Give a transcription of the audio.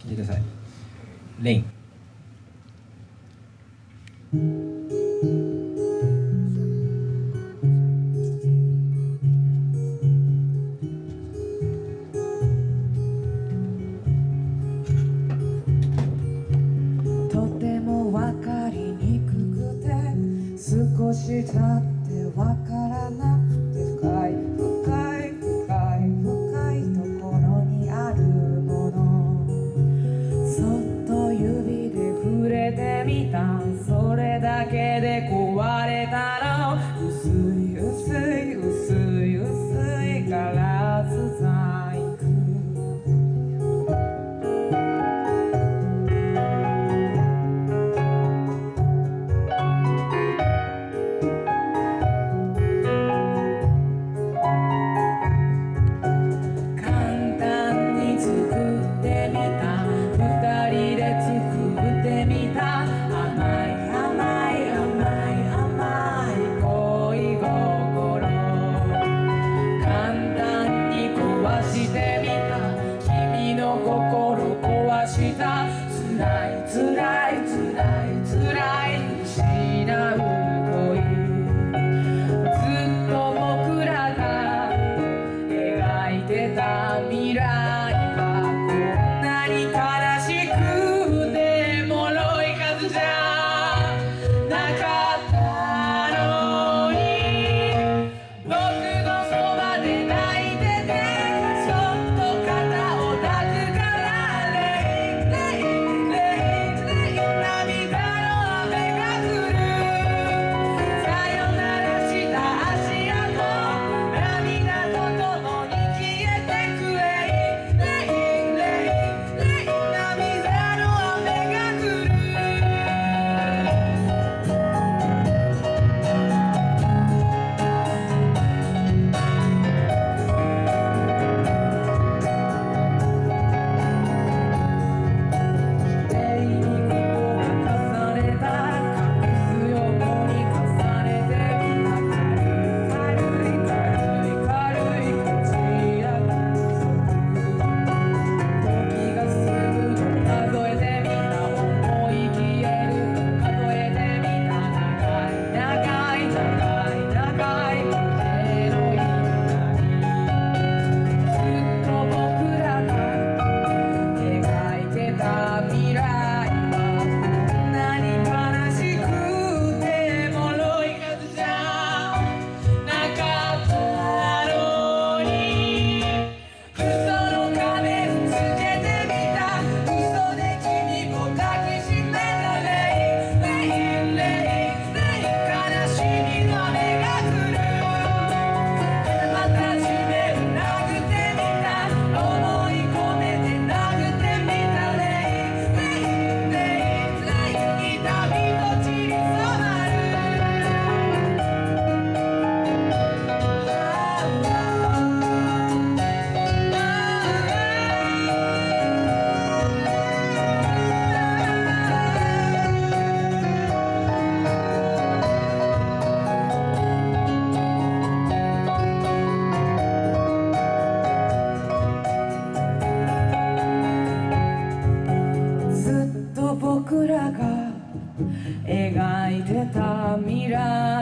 といてください。レイン。少しだってわからない Mira.